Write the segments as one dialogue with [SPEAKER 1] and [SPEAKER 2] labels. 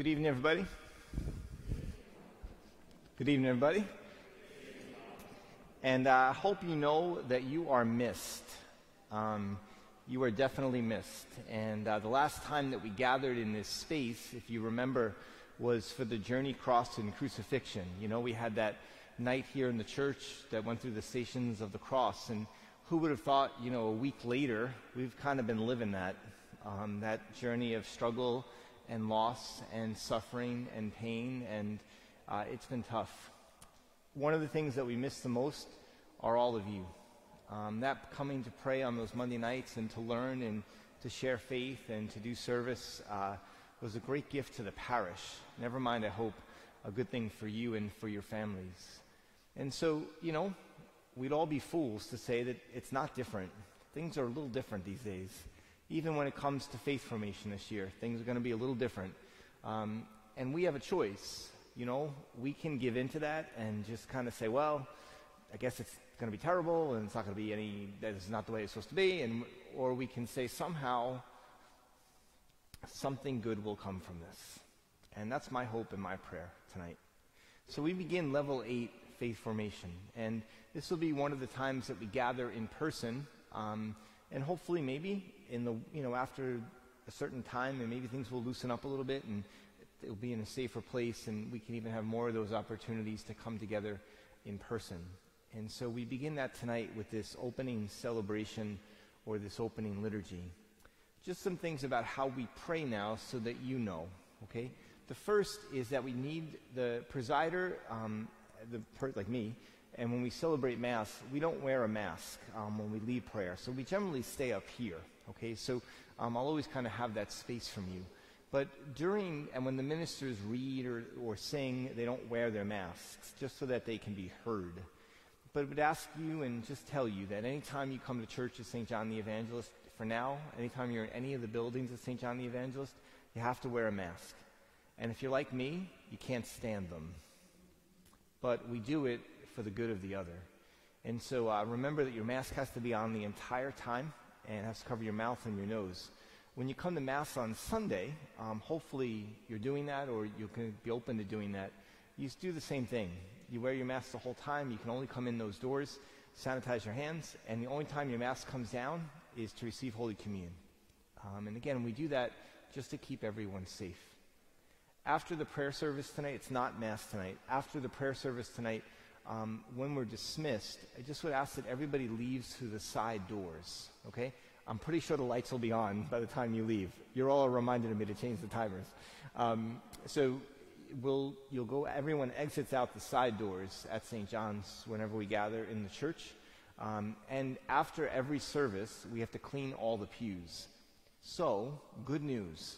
[SPEAKER 1] Good evening, everybody. Good evening, everybody. And uh, I hope you know that you are missed. Um, you are definitely missed. And uh, the last time that we gathered in this space, if you remember, was for the journey cross and crucifixion. You know, we had that night here in the church that went through the stations of the cross. And who would have thought, you know, a week later, we've kind of been living that, um, that journey of struggle and loss and suffering and pain, and uh, it's been tough. One of the things that we miss the most are all of you. Um, that coming to pray on those Monday nights and to learn and to share faith and to do service uh, was a great gift to the parish. Never mind, I hope, a good thing for you and for your families. And so, you know, we'd all be fools to say that it's not different. Things are a little different these days even when it comes to faith formation this year. Things are going to be a little different. Um, and we have a choice. You know, we can give into that and just kind of say, well, I guess it's going to be terrible and it's not going to be any, that is not the way it's supposed to be. And, or we can say, somehow, something good will come from this. And that's my hope and my prayer tonight. So we begin level eight faith formation. And this will be one of the times that we gather in person. Um, and hopefully maybe in the you know after a certain time and maybe things will loosen up a little bit and it'll be in a safer place and we can even have more of those opportunities to come together in person. And so we begin that tonight with this opening celebration or this opening liturgy. Just some things about how we pray now so that you know okay? The first is that we need the presider um, the per- like me and when we celebrate Mass, we don't wear a mask um, when we leave prayer. So we generally stay up here. Okay, so um, I'll always kind of have that space from you. But during and when the ministers read or, or sing, they don't wear their masks just so that they can be heard. But I would ask you and just tell you that anytime you come to church at St. John the Evangelist, for now, anytime you're in any of the buildings of St. John the Evangelist, you have to wear a mask. And if you're like me, you can't stand them. But we do it for the good of the other. And so uh, remember that your mask has to be on the entire time and has to cover your mouth and your nose. When you come to Mass on Sunday, um, hopefully you're doing that or you can be open to doing that. You do the same thing. You wear your mask the whole time. You can only come in those doors, sanitize your hands, and the only time your mask comes down is to receive Holy Communion. Um, and again, we do that just to keep everyone safe. After the prayer service tonight, it's not Mass tonight. After the prayer service tonight, um, when we're dismissed, I just would ask that everybody leaves through the side doors, okay? I'm pretty sure the lights will be on by the time you leave. You're all reminded of me to change the timers. Um, so we'll, you'll go, everyone exits out the side doors at St. John's whenever we gather in the church. Um, and after every service, we have to clean all the pews. So, good news.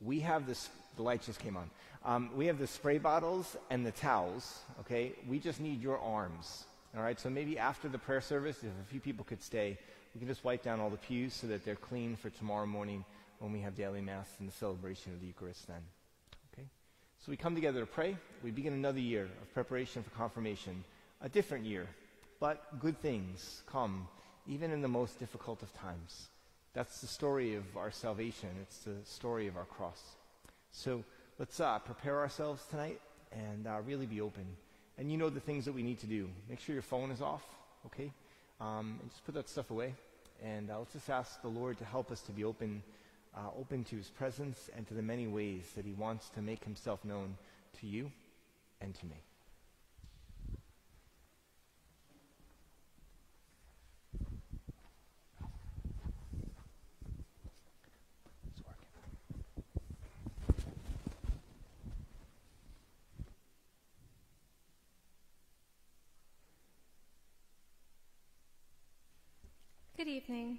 [SPEAKER 1] We have this, the light just came on. Um, we have the spray bottles and the towels, okay? We just need your arms, all right? So maybe after the prayer service, if a few people could stay, we can just wipe down all the pews so that they're clean for tomorrow morning when we have daily Mass and the celebration of the Eucharist then. Okay? So we come together to pray. We begin another year of preparation for confirmation, a different year, but good things come even in the most difficult of times. That's the story of our salvation. It's the story of our cross. So let's uh, prepare ourselves tonight and uh, really be open. And you know the things that we need to do. Make sure your phone is off, okay? Um, and just put that stuff away. And uh, let's just ask the Lord to help us to be open, uh, open to His presence and to the many ways that He wants to make Himself known to you and to me.
[SPEAKER 2] Good evening.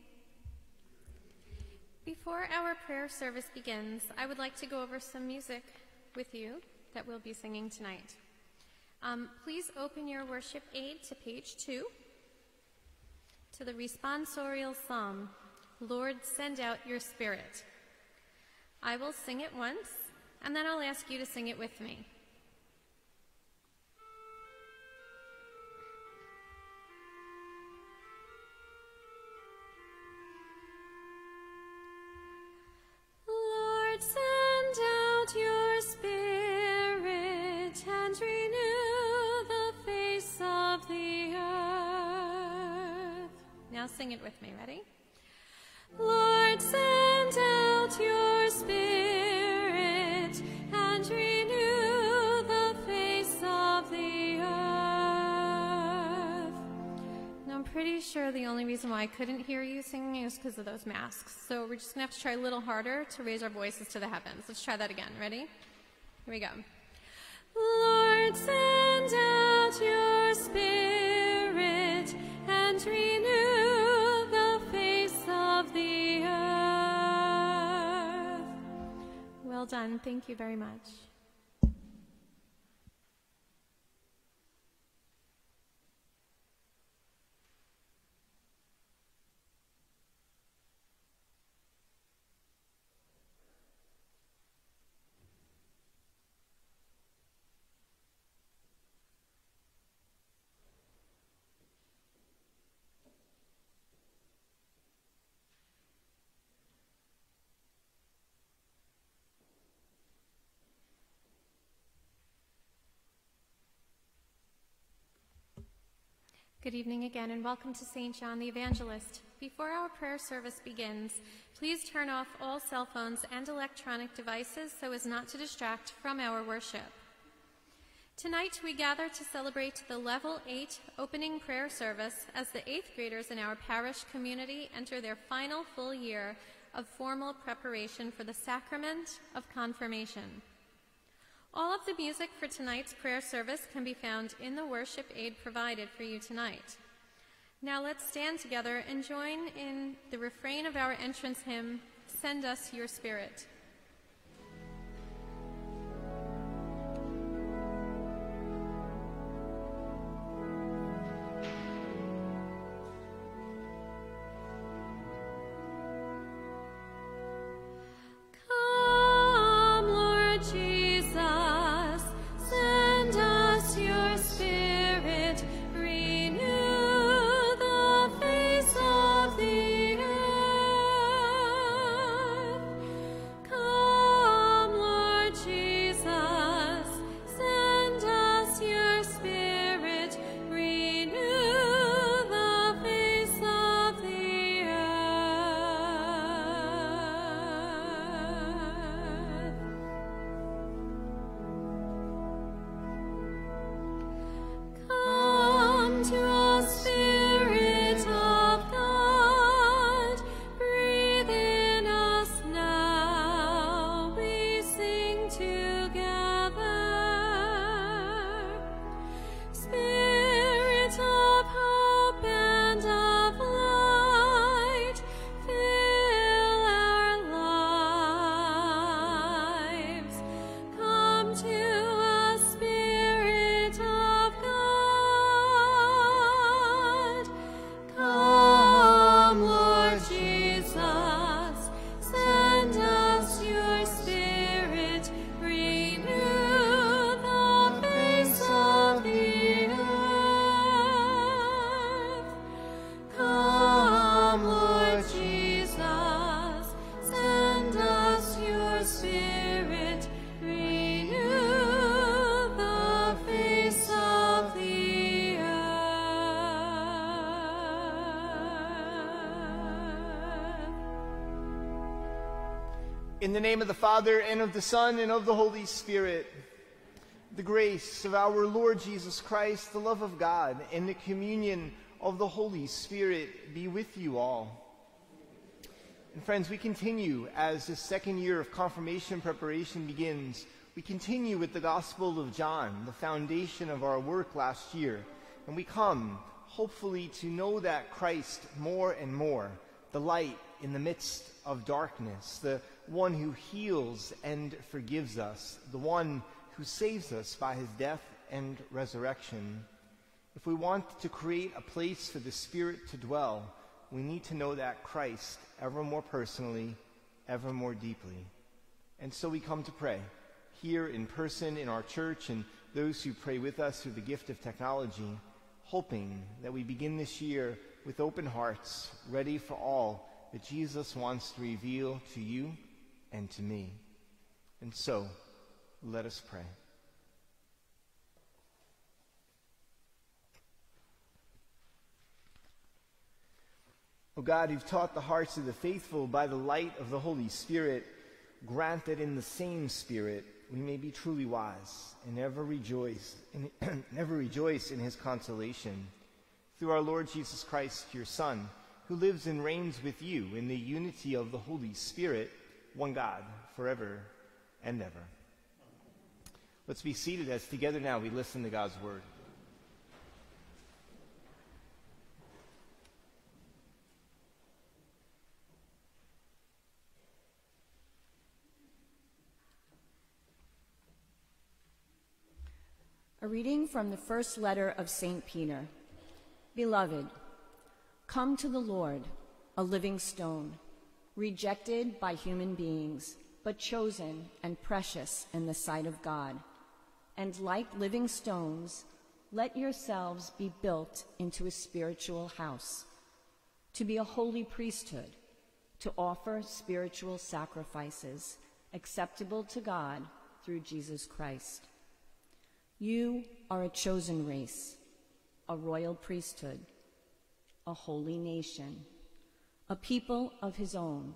[SPEAKER 2] Before our prayer service begins, I would like to go over some music with you that we'll be singing tonight. Um, please open your worship aid to page two to the responsorial psalm, Lord, send out your spirit. I will sing it once, and then I'll ask you to sing it with me. Sing it with me. Ready? Lord, send out your spirit and renew the face of the earth. Now, I'm pretty sure the only reason why I couldn't hear you singing is because of those masks. So we're just going to have to try a little harder to raise our voices to the heavens. Let's try that again. Ready? Here we go. Lord, send out your spirit done. Thank you very much. Good evening again, and welcome to St. John the Evangelist. Before our prayer service begins, please turn off all cell phones and electronic devices so as not to distract from our worship. Tonight, we gather to celebrate the Level 8 opening prayer service as the eighth graders in our parish community enter their final full year of formal preparation for the sacrament of confirmation. All of the music for tonight's prayer service can be found in the worship aid provided for you tonight. Now let's stand together and join in the refrain of our entrance hymn, Send Us Your Spirit. In the
[SPEAKER 1] name of the Father, and of the Son, and of the Holy Spirit, the grace of our Lord Jesus Christ, the love of God, and the communion of the Holy Spirit be with you all. And friends, we continue as the second year of confirmation preparation begins. We continue with the Gospel of John, the foundation of our work last year. And we come, hopefully, to know that Christ more and more, the light in the midst of darkness, the one who heals and forgives us, the one who saves us by his death and resurrection. If we want to create a place for the Spirit to dwell, we need to know that Christ ever more personally, ever more deeply. And so we come to pray here in person in our church and those who pray with us through the gift of technology, hoping that we begin this year with open hearts, ready for all that Jesus wants to reveal to you and to me. And so, let us pray. O God, who've taught the hearts of the faithful by the light of the Holy Spirit, grant that in the same Spirit we may be truly wise and ever rejoice, and never rejoice in his consolation. Through our Lord Jesus Christ, your Son, who lives and reigns with you in the unity of the Holy Spirit, one God, forever and ever. Let's be seated as together now we listen to God's word.
[SPEAKER 2] A reading from the first letter of St. Peter. Beloved, come to the Lord, a living stone, rejected by human beings, but chosen and precious in the sight of God. And like living stones, let yourselves be built into a spiritual house, to be a holy priesthood, to offer spiritual sacrifices acceptable to God through Jesus Christ. You are a chosen race, a royal priesthood, a holy nation, a people of his own,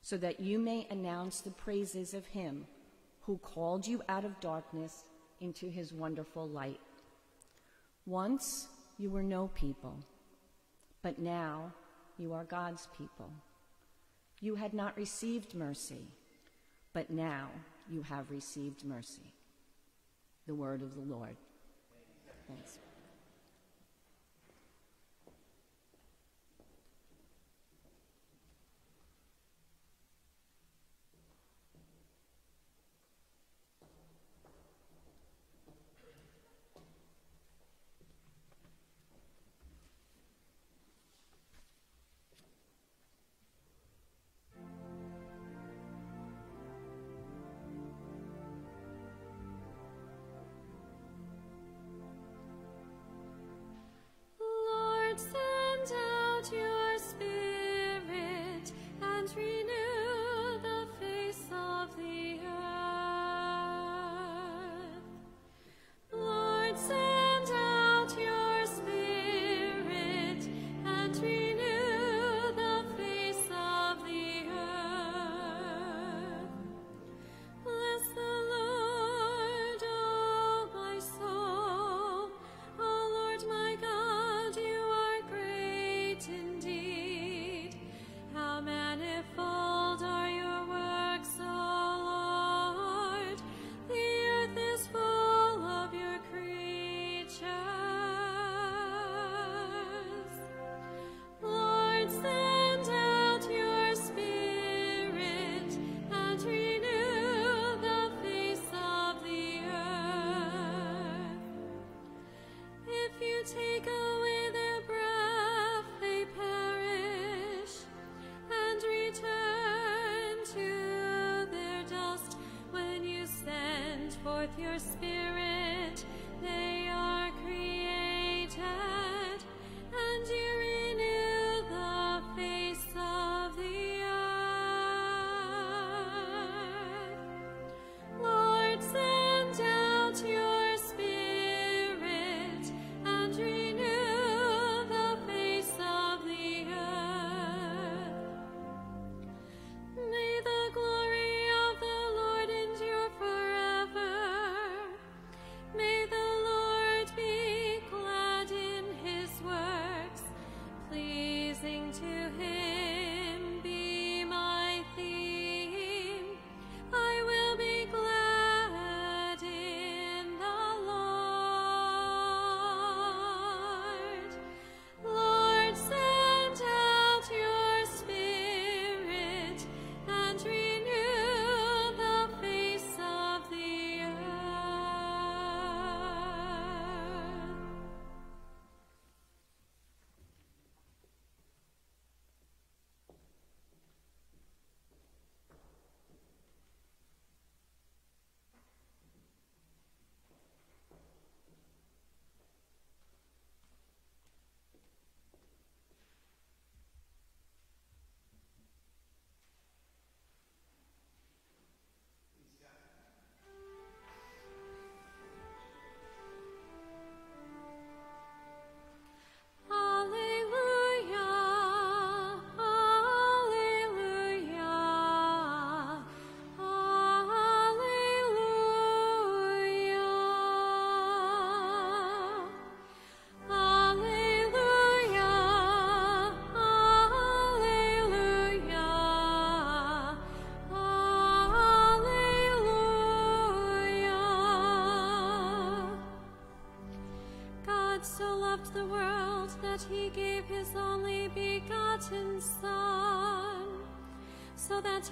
[SPEAKER 2] so that you may announce the praises of him who called you out of darkness into his wonderful light. Once you were no people, but now you are God's people. You had not received mercy, but now you have received mercy the word of the Lord. Thanks.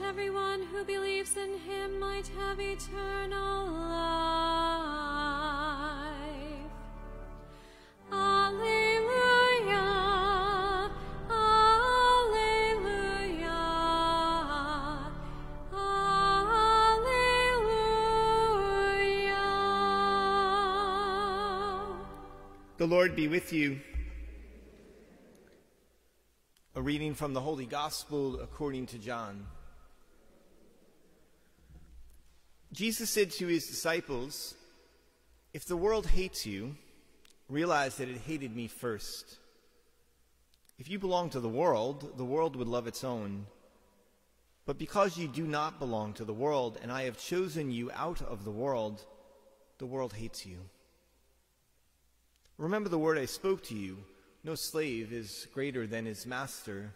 [SPEAKER 2] Everyone who believes in him might have eternal life. Alleluia, Alleluia, Alleluia.
[SPEAKER 1] The Lord be with you. A reading from the Holy Gospel according to John. Jesus said to his disciples, If the world hates you, realize that it hated me first. If you belong to the world, the world would love its own. But because you do not belong to the world, and I have chosen you out of the world, the world hates you. Remember the word I spoke to you no slave is greater than his master.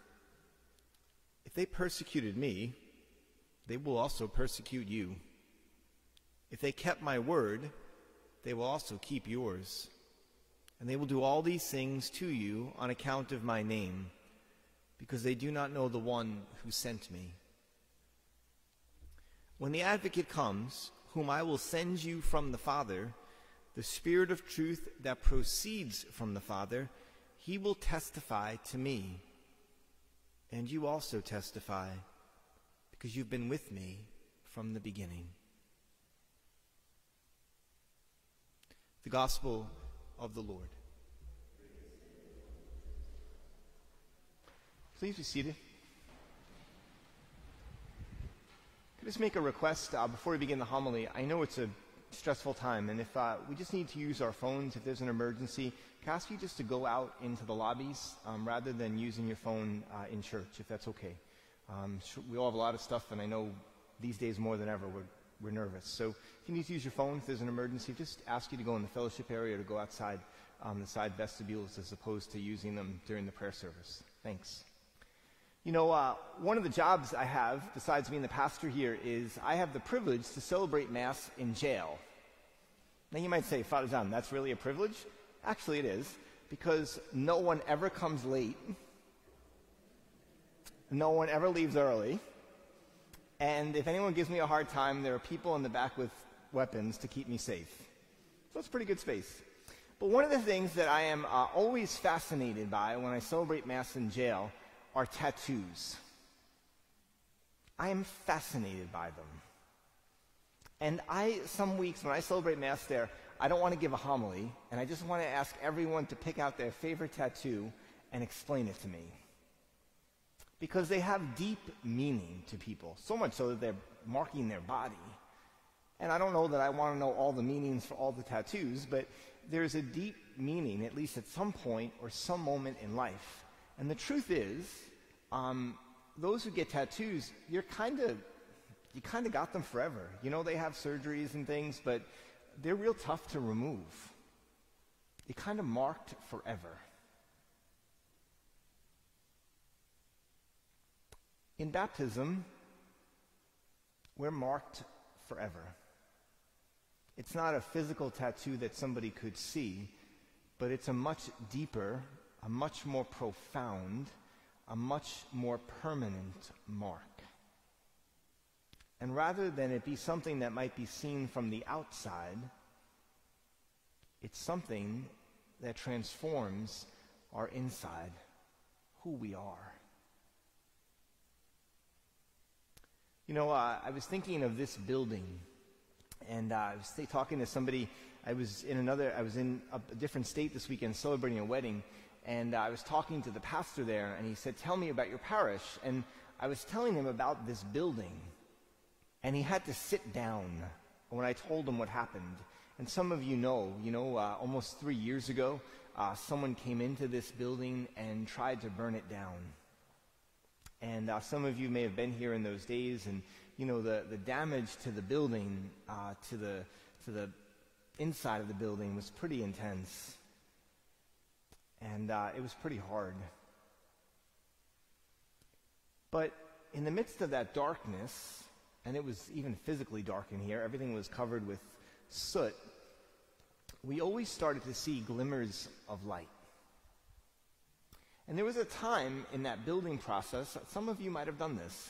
[SPEAKER 1] If they persecuted me, they will also persecute you. If they kept my word, they will also keep yours. And they will do all these things to you on account of my name, because they do not know the one who sent me. When the advocate comes, whom I will send you from the Father, the Spirit of truth that proceeds from the Father, he will testify to me. And you also testify, because you've been with me from the beginning. The Gospel of the Lord. Please be seated. Could I just make a request uh, before we begin the homily? I know it's a stressful time, and if uh, we just need to use our phones if there's an emergency, can I ask you just to go out into the lobbies um, rather than using your phone uh, in church, if that's okay. Um, we all have a lot of stuff, and I know these days more than ever we're, we're nervous. So if you need to use your phone if there's an emergency, just ask you to go in the fellowship area or to go outside um, the side vestibules as opposed to using them during the prayer service. Thanks. You know, uh, one of the jobs I have, besides being the pastor here, is I have the privilege to celebrate Mass in jail. Now you might say, Father John, that's really a privilege? Actually, it is, because no one ever comes late, no one ever leaves early, and if anyone gives me a hard time, there are people in the back with weapons to keep me safe. So it's pretty good space. But one of the things that I am uh, always fascinated by when I celebrate Mass in jail are tattoos. I am fascinated by them. And I, some weeks when I celebrate Mass there, I don't want to give a homily, and I just want to ask everyone to pick out their favorite tattoo and explain it to me. Because they have deep meaning to people, so much so that they're marking their body. And I don't know that I want to know all the meanings for all the tattoos, but there's a deep meaning, at least at some point or some moment in life. And the truth is, um, those who get tattoos, you're kind of, you kind of got them forever. You know, they have surgeries and things, but they're real tough to remove. They kind of marked forever. In baptism, we're marked forever. It's not a physical tattoo that somebody could see, but it's a much deeper, a much more profound, a much more permanent mark. And rather than it be something that might be seen from the outside, it's something that transforms our inside, who we are. You know, uh, I was thinking of this building, and uh, I was talking to somebody. I was in another, I was in a, a different state this weekend celebrating a wedding, and uh, I was talking to the pastor there, and he said, Tell me about your parish. And I was telling him about this building. And he had to sit down when I told him what happened. And some of you know, you know, uh, almost three years ago, uh, someone came into this building and tried to burn it down. And uh, some of you may have been here in those days, and you know the, the damage to the building, uh, to the to the inside of the building was pretty intense, and uh, it was pretty hard. But in the midst of that darkness, and it was even physically dark in here. Everything was covered with soot. We always started to see glimmers of light. And there was a time in that building process, some of you might have done this,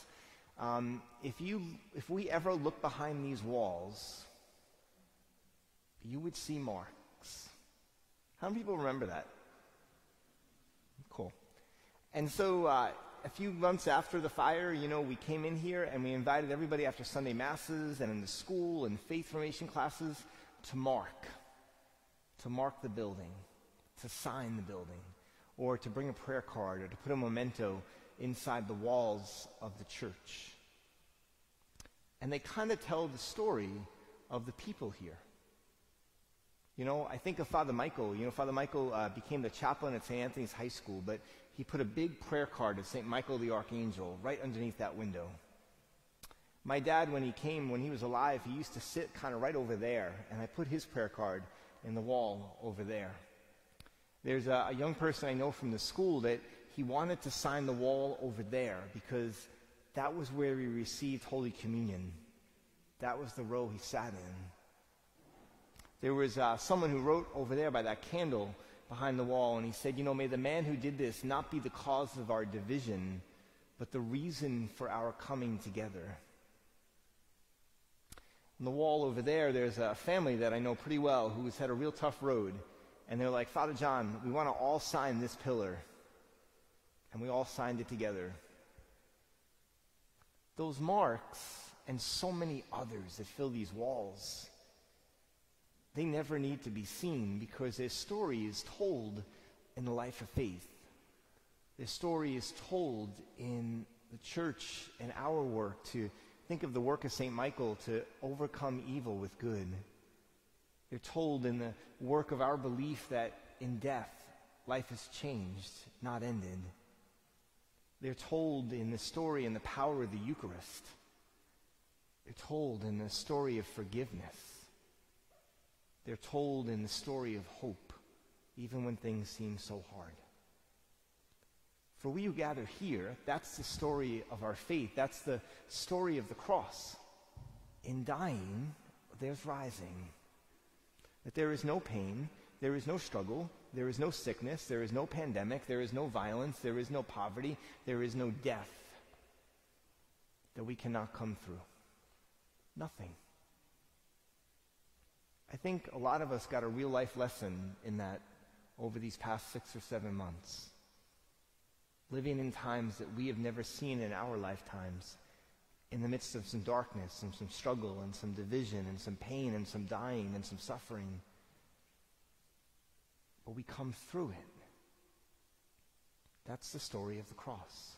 [SPEAKER 1] Um, if, you, if we ever look behind these walls, you would see marks. How many people remember that? Cool. And so, uh, a few months after the fire, you know, we came in here and we invited everybody after Sunday masses and in the school and faith formation classes to mark, to mark the building, to sign the building, or to bring a prayer card or to put a memento inside the walls of the church. And they kind of tell the story of the people here. You know, I think of Father Michael. You know, Father Michael uh, became the chaplain at St. Anthony's High School, but he put a big prayer card of St. Michael the Archangel right underneath that window. My dad, when he came, when he was alive, he used to sit kind of right over there, and I put his prayer card in the wall over there. There's a, a young person I know from the school that he wanted to sign the wall over there because that was where he received Holy Communion. That was the row he sat in. There was uh, someone who wrote over there by that candle behind the wall, and he said, You know, may the man who did this not be the cause of our division, but the reason for our coming together. On the wall over there, there's a family that I know pretty well who's had a real tough road. And they're like, Father John, we want to all sign this pillar. And we all signed it together. Those marks and so many others that fill these walls they never need to be seen because their story is told in the life of faith. Their story is told in the church and our work to think of the work of St. Michael to overcome evil with good. They're told in the work of our belief that in death, life is changed, not ended. They're told in the story and the power of the Eucharist. They're told in the story of forgiveness. They're told in the story of hope, even when things seem so hard. For we who gather here, that's the story of our faith. That's the story of the cross. In dying, there's rising. That there is no pain, there is no struggle, there is no sickness, there is no pandemic, there is no violence, there is no poverty, there is no death that we cannot come through. Nothing. I think a lot of us got a real life lesson in that over these past six or seven months. Living in times that we have never seen in our lifetimes, in the midst of some darkness and some struggle and some division and some pain and some dying and some suffering. But we come through it. That's the story of the cross.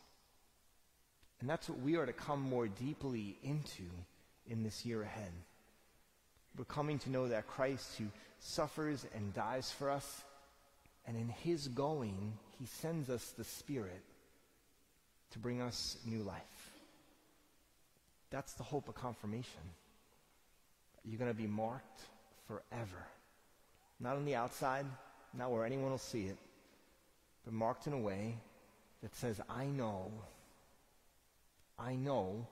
[SPEAKER 1] And that's what we are to come more deeply into in this year ahead. We're coming to know that Christ who suffers and dies for us, and in his going, he sends us the Spirit to bring us new life. That's the hope of confirmation. You're going to be marked forever. Not on the outside, not where anyone will see it, but marked in a way that says, I know, I know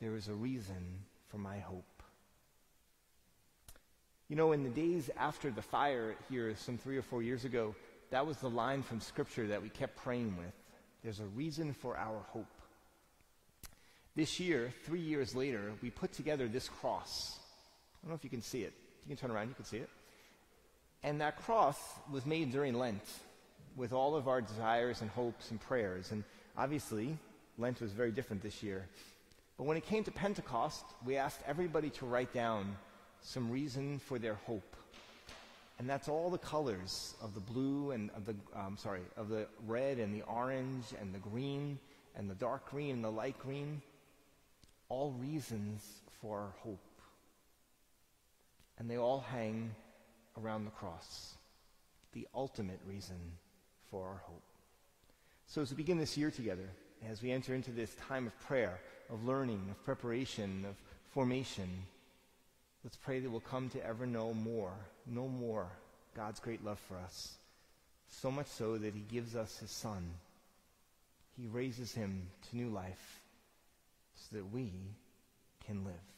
[SPEAKER 1] there is a reason for my hope. You know, in the days after the fire here, some three or four years ago, that was the line from Scripture that we kept praying with. There's a reason for our hope. This year, three years later, we put together this cross. I don't know if you can see it. You can turn around, you can see it. And that cross was made during Lent with all of our desires and hopes and prayers. And obviously, Lent was very different this year. But when it came to Pentecost, we asked everybody to write down some reason for their hope. And that's all the colors of the blue and of the, um, sorry, of the red and the orange and the green and the dark green and the light green. All reasons for hope. And they all hang around the cross. The ultimate reason for our hope. So as we begin this year together, as we enter into this time of prayer, of learning, of preparation, of formation, Let's pray that we'll come to ever know more, know more God's great love for us. So much so that he gives us his son. He raises him to new life so that we can live.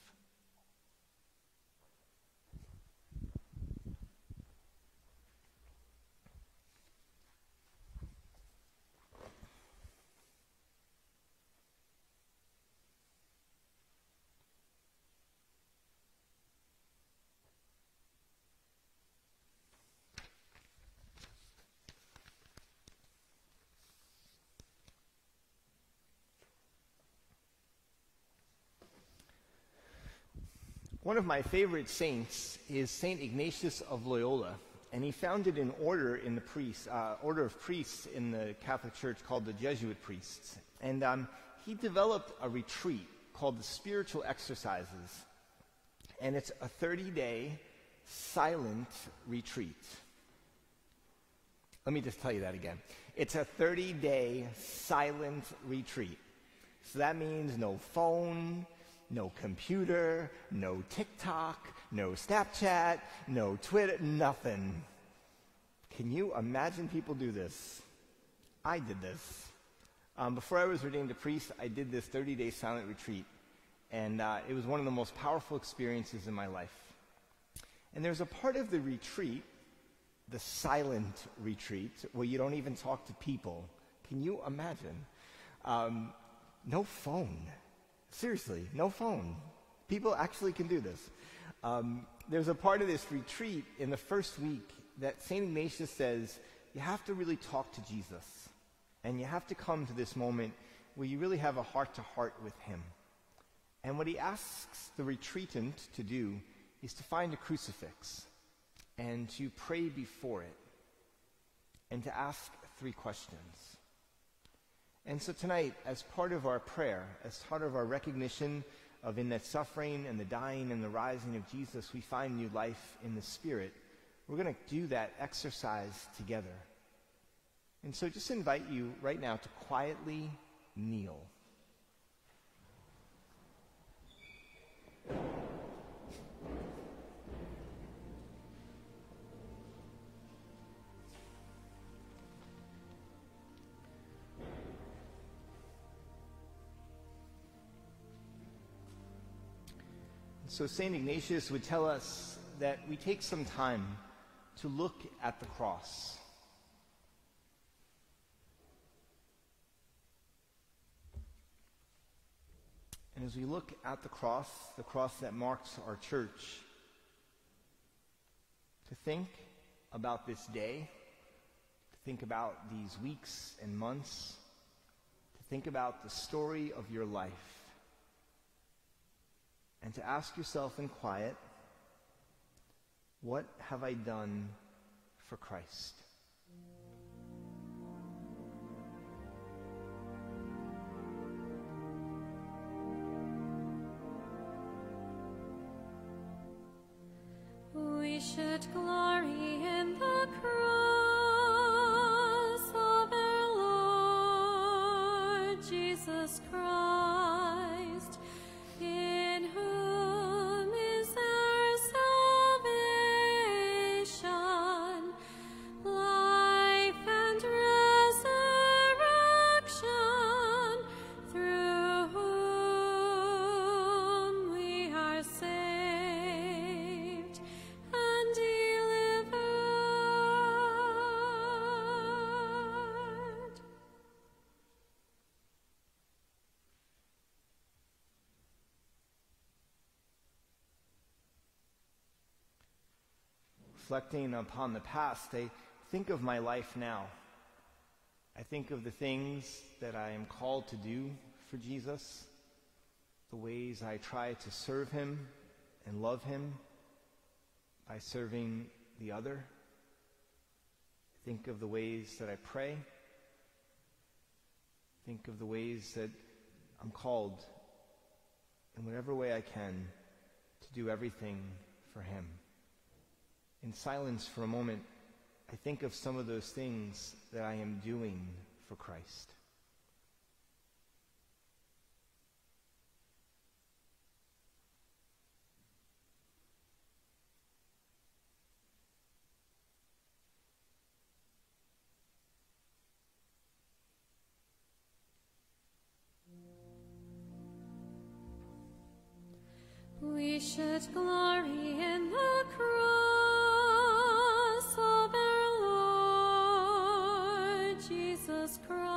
[SPEAKER 1] One of my favorite saints is Saint Ignatius of Loyola, and he founded an order in the priests, uh, order of priests in the Catholic Church called the Jesuit priests. And um, he developed a retreat called the Spiritual Exercises, and it's a 30-day silent retreat. Let me just tell you that again. It's a 30-day silent retreat. So that means no phone, no computer, no TikTok, no Snapchat, no Twitter, nothing. Can you imagine people do this? I did this. Um, before I was ordained a priest, I did this 30 day silent retreat. And uh, it was one of the most powerful experiences in my life. And there's a part of the retreat, the silent retreat, where you don't even talk to people. Can you imagine? Um, no phone. Seriously, no phone. People actually can do this. Um, there's a part of this retreat in the first week that St. Ignatius says you have to really talk to Jesus. And you have to come to this moment where you really have a heart to heart with him. And what he asks the retreatant to do is to find a crucifix and to pray before it and to ask three questions. And so tonight, as part of our prayer, as part of our recognition of in that suffering and the dying and the rising of Jesus, we find new life in the Spirit, we're going to do that exercise together. And so just invite you right now to quietly kneel. So St. Ignatius would tell us that we take some time to look at the cross. And as we look at the cross, the cross that marks our church, to think about this day, to think about these weeks and months, to think about the story of your life and to ask yourself in quiet, what have I done for Christ? Reflecting upon the past, I think of my life now. I think of the things that I am called to do for Jesus, the ways I try to serve him and love him by serving the other. I think of the ways that I pray. Think of the ways that I'm called in whatever way I can to do everything for him in silence for a moment, I think of some of those things that I am doing for Christ.
[SPEAKER 2] We should glory in the cross. Dear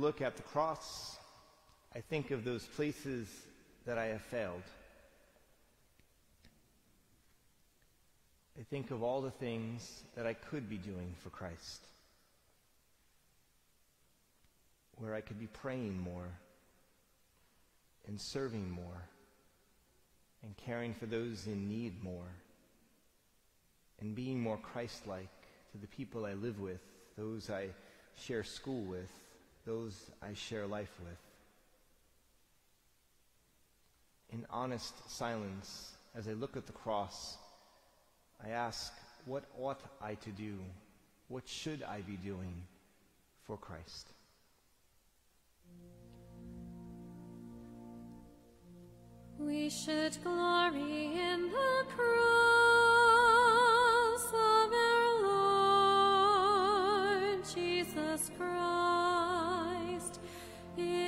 [SPEAKER 1] look at the cross, I think of those places that I have failed. I think of all the things that I could be doing for Christ, where I could be praying more and serving more and caring for those in need more and being more Christ like to the people I live with, those I share school with, those I share life with. In honest silence, as I look at the cross, I ask, what ought I to do? What should I be doing for Christ?
[SPEAKER 2] We should glory in the cross of our Lord Jesus Christ, in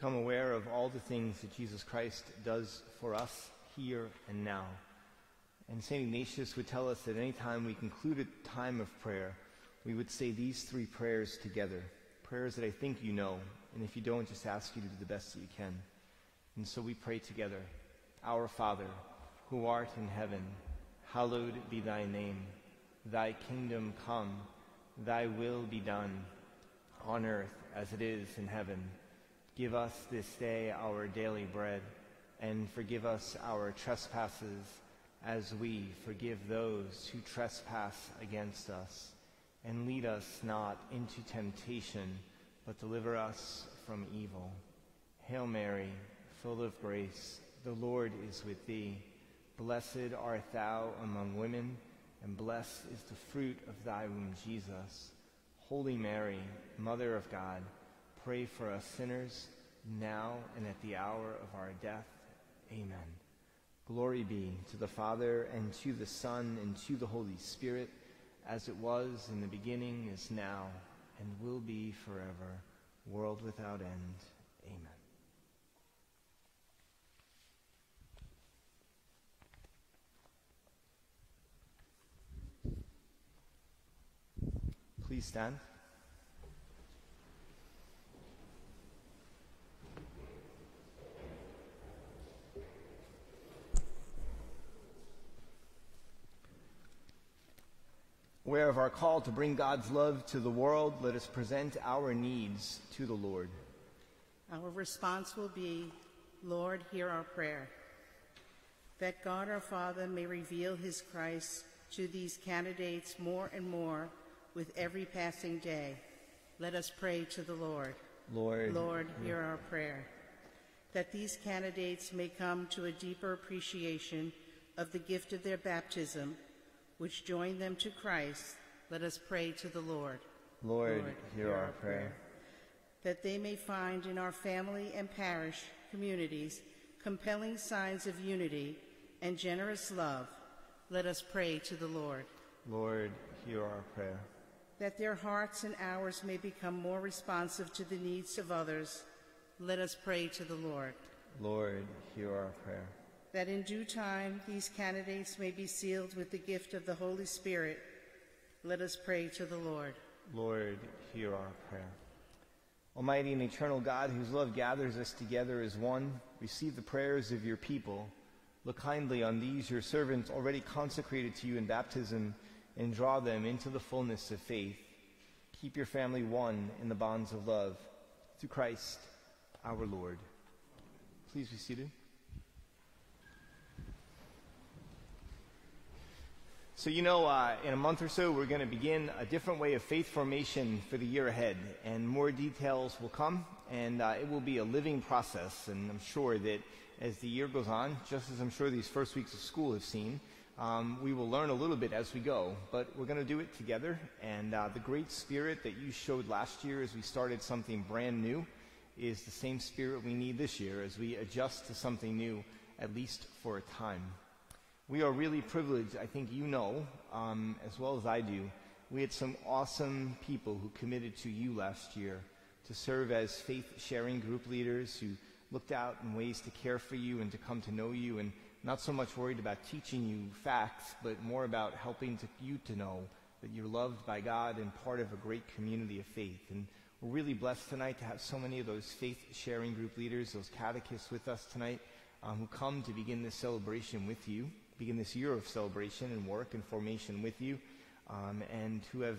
[SPEAKER 1] become aware of all the things that Jesus Christ does for us here and now. And St. Ignatius would tell us that any time we conclude a time of prayer, we would say these three prayers together. Prayers that I think you know, and if you don't, just ask you to do the best that you can. And so we pray together. Our Father, who art in heaven, hallowed be thy name. Thy kingdom come, thy will be done, on earth as it is in heaven. Give us this day our daily bread, and forgive us our trespasses as we forgive those who trespass against us. And lead us not into temptation, but deliver us from evil. Hail Mary, full of grace, the Lord is with thee. Blessed art thou among women, and blessed is the fruit of thy womb, Jesus. Holy Mary, Mother of God, pray for us sinners, now and at the hour of our death. Amen. Glory be to the Father, and to the Son, and to the Holy Spirit, as it was in the beginning, is now, and will be forever, world without end. Amen. Please stand. Aware of our call to bring God's love to the world, let us present our needs to the Lord.
[SPEAKER 3] Our response will be, Lord, hear our prayer. That God our Father may reveal his Christ to these candidates more and more with every passing day. Let us pray to the Lord.
[SPEAKER 1] Lord,
[SPEAKER 3] Lord, hear our prayer. That these candidates may come to a deeper appreciation of the gift of their baptism, which joined them to Christ, let us pray to the Lord.
[SPEAKER 1] Lord, hear our prayer.
[SPEAKER 3] That they may find in our family and parish communities compelling signs of unity and generous love, let us pray to the Lord.
[SPEAKER 1] Lord, hear our prayer.
[SPEAKER 3] That their hearts and ours may become more responsive to the needs of others, let us pray to the Lord.
[SPEAKER 1] Lord, hear our prayer.
[SPEAKER 3] That in due time these candidates may be sealed with the gift of the Holy Spirit, let us pray to the Lord.
[SPEAKER 1] Lord, hear our prayer. Almighty and eternal God, whose love gathers us together as one, receive the prayers of your people. Look kindly on these, your servants, already consecrated to you in baptism, and draw them into the fullness of faith. Keep your family one in the bonds of love. Through Christ our Lord. Please be seated. So, you know, uh, in a month or so, we're going to begin a different way of faith formation for the year ahead, and more details will come, and uh, it will be a living process. And I'm sure that as the year goes on, just as I'm sure these first weeks of school have seen, um, we will learn a little bit as we go, but we're going to do it together. And uh, the great spirit that you showed last year as we started something brand new is the same spirit we need this year as we adjust to something new, at least for a time. We are really privileged, I think you know, um, as well as I do. We had some awesome people who committed to you last year to serve as faith sharing group leaders who looked out in ways to care for you and to come to know you and not so much worried about teaching you facts, but more about helping to, you to know that you're loved by God and part of a great community of faith. And we're really blessed tonight to have so many of those faith sharing group leaders, those catechists with us tonight um, who come to begin this celebration with you begin this year of celebration and work and formation with you, um, and who have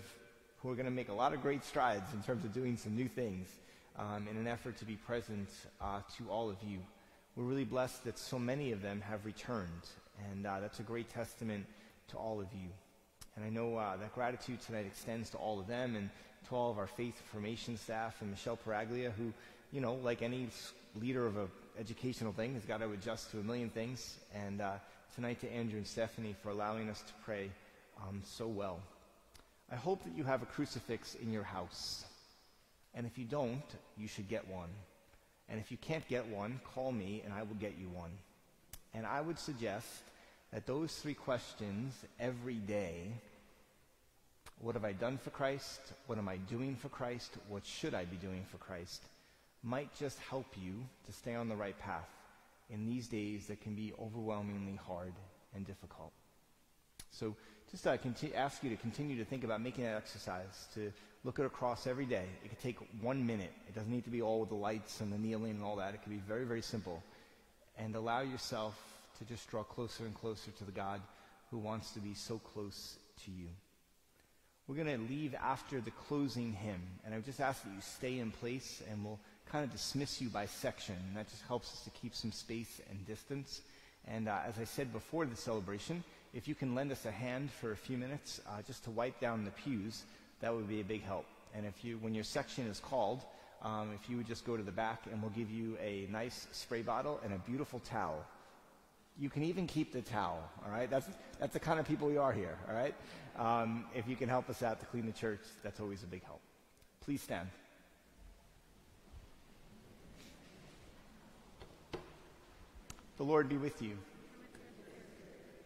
[SPEAKER 1] who are going to make a lot of great strides in terms of doing some new things um, in an effort to be present uh, to all of you. We're really blessed that so many of them have returned, and uh, that's a great testament to all of you. And I know uh, that gratitude tonight extends to all of them and to all of our faith formation staff and Michelle Paraglia, who, you know, like any leader of an educational thing, has got to adjust to a million things. And uh, tonight to Andrew and Stephanie for allowing us to pray um, so well. I hope that you have a crucifix in your house. And if you don't, you should get one. And if you can't get one, call me and I will get you one. And I would suggest that those three questions every day what have I done for Christ? What am I doing for Christ? What should I be doing for Christ? might just help you to stay on the right path in these days that can be overwhelmingly hard and difficult. So just uh, conti- ask you to continue to think about making that exercise, to look at a cross every day. It could take one minute. It doesn't need to be all with the lights and the kneeling and all that. It could be very, very simple. And allow yourself to just draw closer and closer to the God who wants to be so close to you. We're going to leave after the closing hymn. And I would just ask that you stay in place and we'll kind of dismiss you by section. And that just helps us to keep some space and distance. And uh, as I said before the celebration, if you can lend us a hand for a few minutes uh, just to wipe down the pews, that would be a big help. And if you, when your section is called, um, if you would just go to the back and we'll give you a nice spray bottle and a beautiful towel. You can even keep the towel, all right? That's, that's the kind of people we are here, all right? Um, if you can help us out to clean the church, that's always a big help. Please stand. The Lord be with you.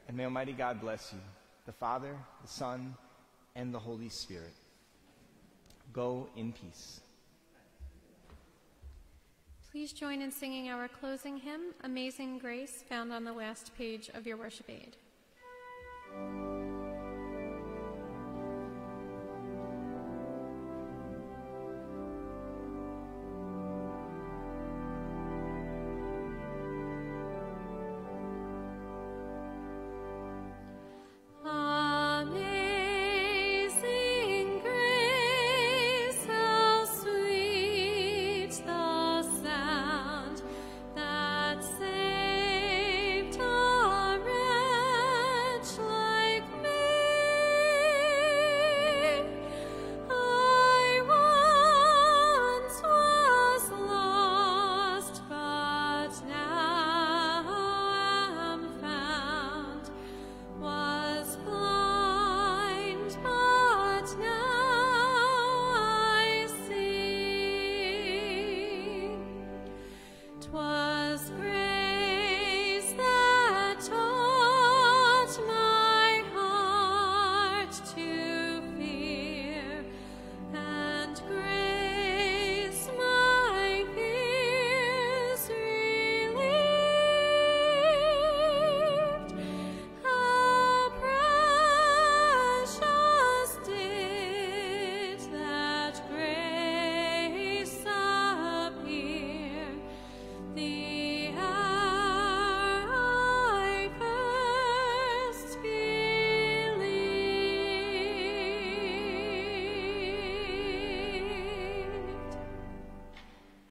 [SPEAKER 1] And may Almighty God bless you, the Father, the Son, and the Holy Spirit. Go in peace.
[SPEAKER 2] Please join in singing our closing hymn, Amazing Grace, found on the last page of your worship aid.